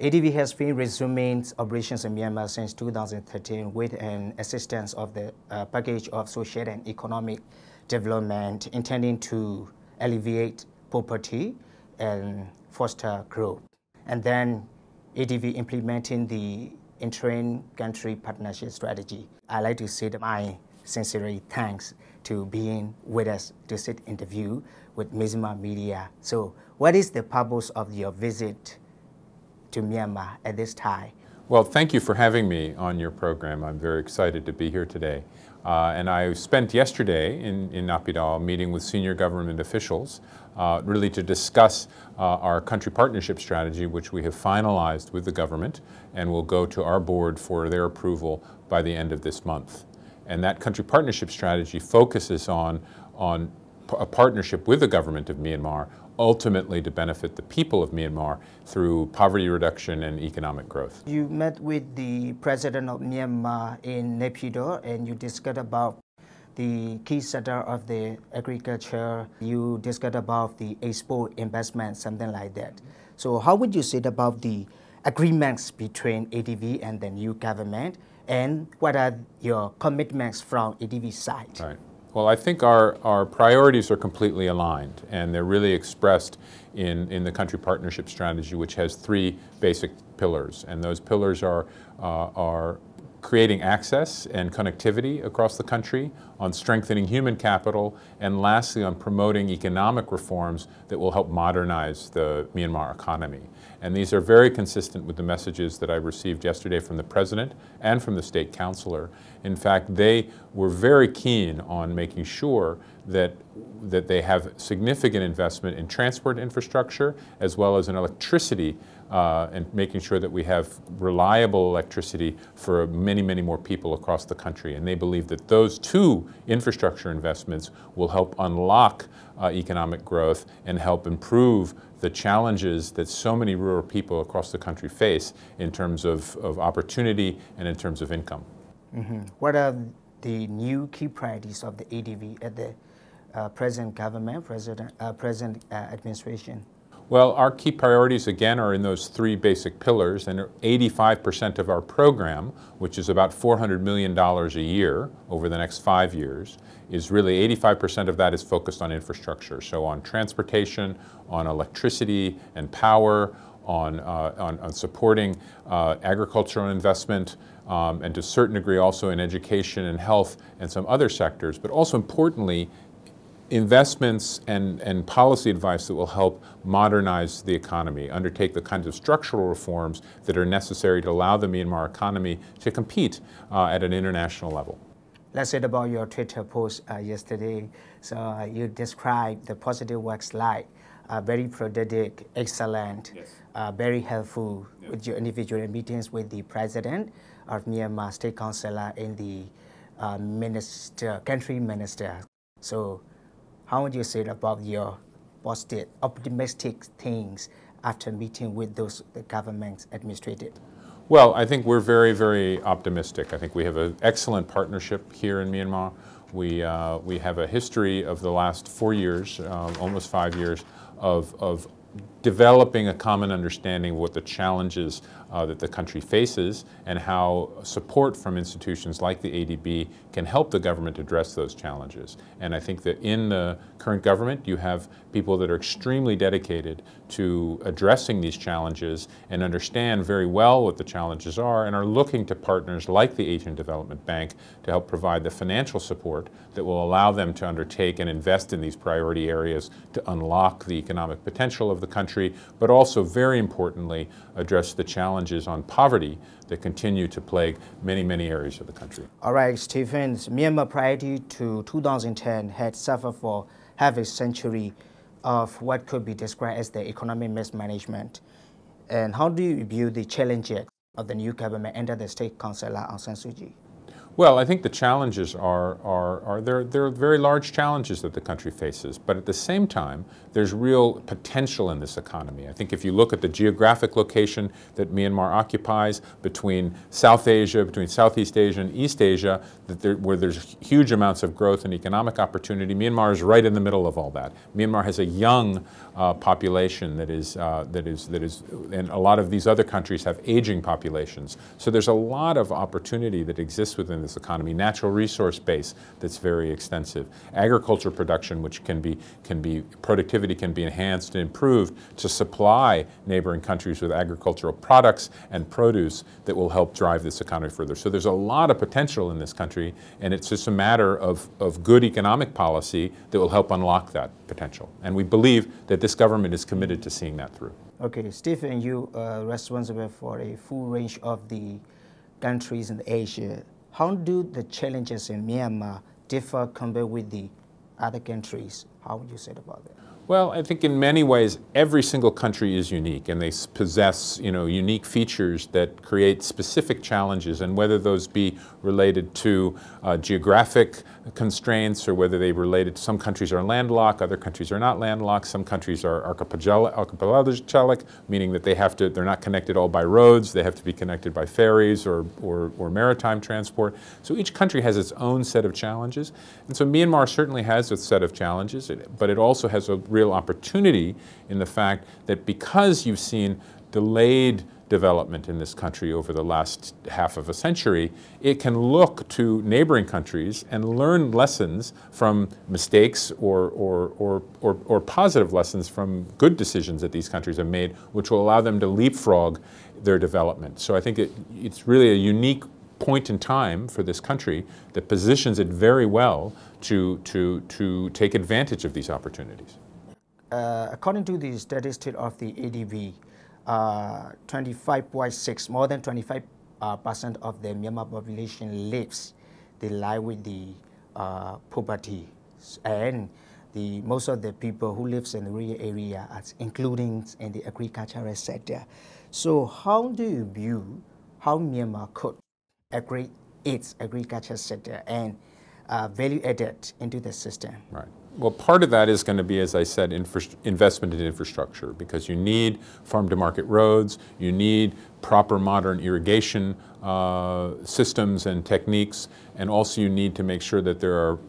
ADB has been resuming operations in Myanmar since 2013 with an assistance of the uh, package of social and economic development intending to alleviate poverty and foster growth. And then ADB implementing the interim country partnership strategy. I'd like to say that my sincere thanks to being with us to sit interview with Mizzima Media. So what is the purpose of your visit to Myanmar at this time. Well, thank you for having me on your program. I'm very excited to be here today. Uh, and I spent yesterday in, in Naypyidaw meeting with senior government officials uh, really to discuss uh, our country partnership strategy, which we have finalized with the government and will go to our board for their approval by the end of this month. And that country partnership strategy focuses on, on a partnership with the government of Myanmar ultimately to benefit the people of Myanmar through poverty reduction and economic growth. You met with the president of Myanmar in Naypyidaw and you discussed about the key sector of the agriculture. You discussed about the export investment, something like that. So how would you say about the agreements between ADB and the new government and what are your commitments from ADB side? Right. Well, I think our, our priorities are completely aligned, and they're really expressed in, in the country partnership strategy, which has three basic pillars. And those pillars are, uh, are creating access and connectivity across the country, on strengthening human capital, and lastly on promoting economic reforms that will help modernize the Myanmar economy. And these are very consistent with the messages that I received yesterday from the President and from the State Councilor. In fact, they were very keen on making sure that, that they have significant investment in transport infrastructure as well as in electricity uh, and making sure that we have reliable electricity for many, many more people across the country. And they believe that those two infrastructure investments will help unlock uh, economic growth and help improve the challenges that so many rural people across the country face in terms of, of opportunity and in terms of income. Mm -hmm. What are the new key priorities of the ADB at the uh, present government, president, uh, present uh, administration? Well, our key priorities again are in those three basic pillars, and 85% of our program, which is about $400 million a year over the next five years, is really 85% of that is focused on infrastructure. So on transportation, on electricity and power, on, uh, on, on, supporting uh, agricultural investment, um, and to a certain degree also in education and health and some other sectors, but also importantly investments and, and policy advice that will help modernize the economy, undertake the kinds of structural reforms that are necessary to allow the Myanmar economy to compete uh, at an international level. Let's say about your Twitter post uh, yesterday. So uh, you described the positive works slide, uh, very productive, excellent, yes. Uh, very helpful with your individual meetings with the president of Myanmar State Councilor and the uh, minister, country minister. So how would you say about your positive, optimistic things after meeting with those the government administrated? Well, I think we're very, very optimistic. I think we have an excellent partnership here in Myanmar. We, uh, we have a history of the last four years, uh, almost five years, of, of developing a common understanding of what the challenges uh, that the country faces and how support from institutions like the ADB can help the government address those challenges. And I think that in the current government, you have people that are extremely dedicated to addressing these challenges and understand very well what the challenges are and are looking to partners like the Asian Development Bank to help provide the financial support that will allow them to undertake and invest in these priority areas to unlock the economic potential of the country, but also very importantly, address the challenges on poverty that continue to plague many, many areas of the country. All right, Stephen, Myanmar prior to 2010 had suffered for half a century of what could be described as the economic mismanagement. And how do you view the challenges of the new government under the State Councilor Aung San Suu Kyi? Well, I think the challenges are, are, are there, there are very large challenges that the country faces, but at the same time, there's real potential in this economy. I think if you look at the geographic location that Myanmar occupies between South Asia, between Southeast Asia and East Asia, that there, where there's huge amounts of growth and economic opportunity, Myanmar is right in the middle of all that. Myanmar has a young uh, population that is, uh, that is, that is, and a lot of these other countries have aging populations. So there's a lot of opportunity that exists within this economy. Natural resource base that's very extensive. Agriculture production, which can be, can be, productivity can be enhanced and improved to supply neighboring countries with agricultural products and produce that will help drive this economy further. So there's a lot of potential in this country, and it's just a matter of, of good economic policy that will help unlock that potential. And we believe that this government is committed to seeing that through. Okay, Stephen, you uh, are responsible for a full range of the countries in Asia how do the challenges in Myanmar differ compared with the other countries? How would you say about that? Well, I think in many ways, every single country is unique, and they possess, you know, unique features that create specific challenges, and whether those be related to uh, geographic constraints or whether they related to some countries are landlocked, other countries are not landlocked, some countries are archipelagic, meaning that they have to, they're not connected all by roads, they have to be connected by ferries or, or, or maritime transport. So each country has its own set of challenges, and so Myanmar certainly has its set of challenges, but it also has a real opportunity in the fact that because you've seen delayed development in this country over the last half of a century, it can look to neighboring countries and learn lessons from mistakes or, or, or, or, or positive lessons from good decisions that these countries have made, which will allow them to leapfrog their development. So I think it, it's really a unique point in time for this country that positions it very well to, to, to take advantage of these opportunities uh, according to the statistic of the ADB, 25.6, uh, more than 25 uh, percent of the Myanmar population lives, they lie with the uh, poverty. And the, most of the people who lives in the rural area, are including in the agricultural sector. So how do you view how Myanmar could upgrade its agriculture sector and uh, value added into the system? Right. Well, part of that is going to be, as I said, investment in infrastructure because you need farm to market roads, you need proper modern irrigation uh, systems and techniques, and also you need to make sure that there are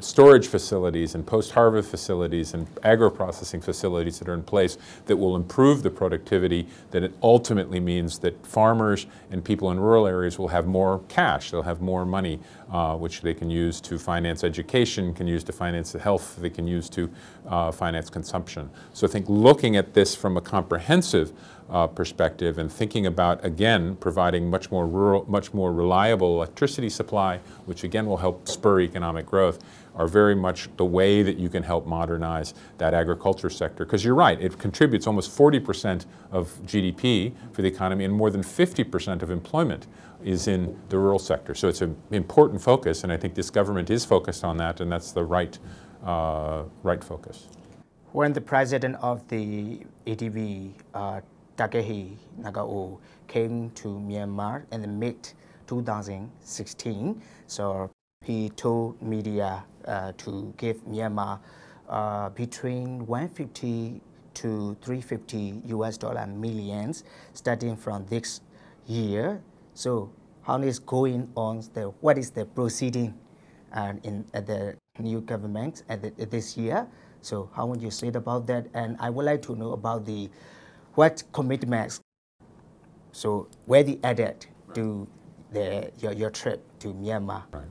storage facilities and post-harvest facilities and agro-processing facilities that are in place that will improve the productivity, that it ultimately means that farmers and people in rural areas will have more cash, they'll have more money, uh, which they can use to finance education, can use to finance the health, they can use to uh, finance consumption. So I think looking at this from a comprehensive uh, perspective and thinking about, again, providing much more rural, much more reliable electricity supply, which again will help spur economic growth, are very much the way that you can help modernize that agriculture sector. Because you're right, it contributes almost 40% of GDP for the economy and more than 50% of employment is in the rural sector. So it's an important focus, and I think this government is focused on that, and that's the right, uh, right focus. When the president of the ADB, uh, Takeshi Nakao, came to Myanmar in the mid 2016, so he told media uh, to give Myanmar uh, between 150 to 350 US dollar millions starting from this year. So how is going on? The, what is the proceeding uh, in at the new government the, this year? So how would you say about that? And I would like to know about the what commitments. So where the added to the, your, your trip to Myanmar. Right.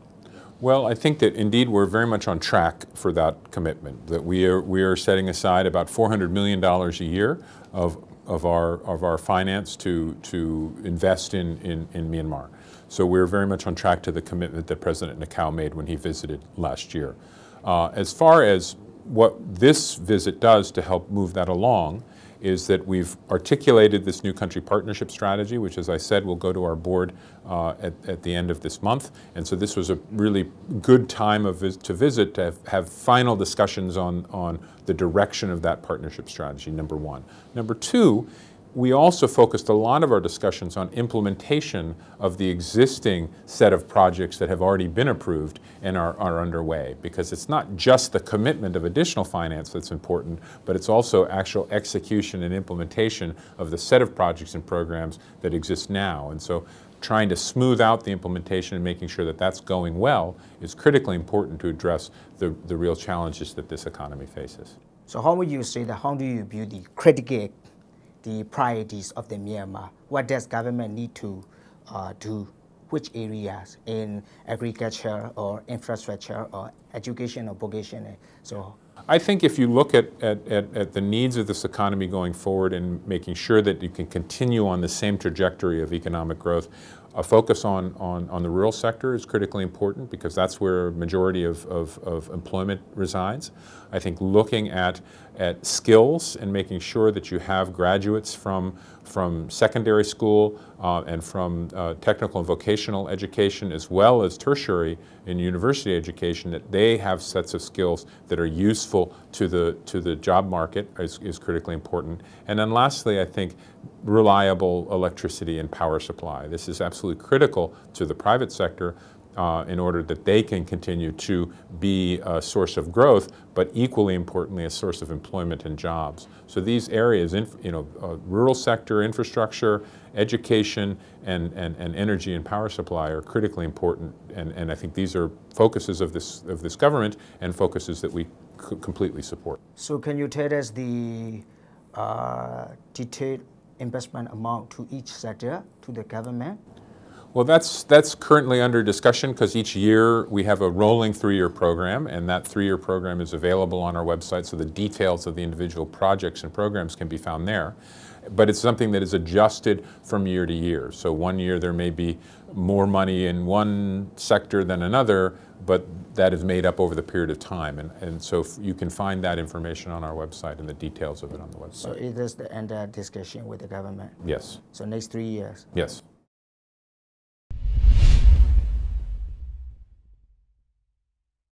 Well, I think that indeed we're very much on track for that commitment, that we are, we are setting aside about $400 million a year of, of, our, of our finance to, to invest in, in, in Myanmar. So we're very much on track to the commitment that President Nakao made when he visited last year. Uh, as far as what this visit does to help move that along, is that we've articulated this new country partnership strategy, which, as I said, will go to our board uh, at, at, the end of this month. And so this was a really good time of vis to visit to have, have, final discussions on, on the direction of that partnership strategy, number one. Number two, we also focused a lot of our discussions on implementation of the existing set of projects that have already been approved and are, are underway. Because it's not just the commitment of additional finance that's important, but it's also actual execution and implementation of the set of projects and programs that exist now. And so trying to smooth out the implementation and making sure that that's going well is critically important to address the, the real challenges that this economy faces. So how would you say that, how do you build the credit critical the priorities of the Myanmar. What does government need to uh, do? Which areas in agriculture or infrastructure or education or vocation? So I think if you look at, at, at, at, the needs of this economy going forward and making sure that you can continue on the same trajectory of economic growth, a focus on, on, on the rural sector is critically important because that's where a majority of, of, of employment resides. I think looking at, at skills and making sure that you have graduates from, from secondary school uh, and from uh, technical and vocational education as well as tertiary and university education that they have sets of skills that are useful to the, to the job market is, is critically important. And then lastly, I think reliable electricity and power supply. This is absolutely critical to the private sector uh, in order that they can continue to be a source of growth, but equally importantly, a source of employment and jobs. So these areas, you know, uh, rural sector infrastructure, education, and, and, and energy and power supply are critically important. And, and I think these are focuses of this, of this government and focuses that we completely support. So can you tell us the uh, detailed investment amount to each sector, to the government? Well, that's, that's currently under discussion because each year we have a rolling three-year program and that three-year program is available on our website so the details of the individual projects and programs can be found there. But it's something that is adjusted from year to year. So one year there may be more money in one sector than another, but that is made up over the period of time. And, and so you can find that information on our website and the details of it on the website. So it is the end uh, discussion with the government? Yes. So next three years? Yes.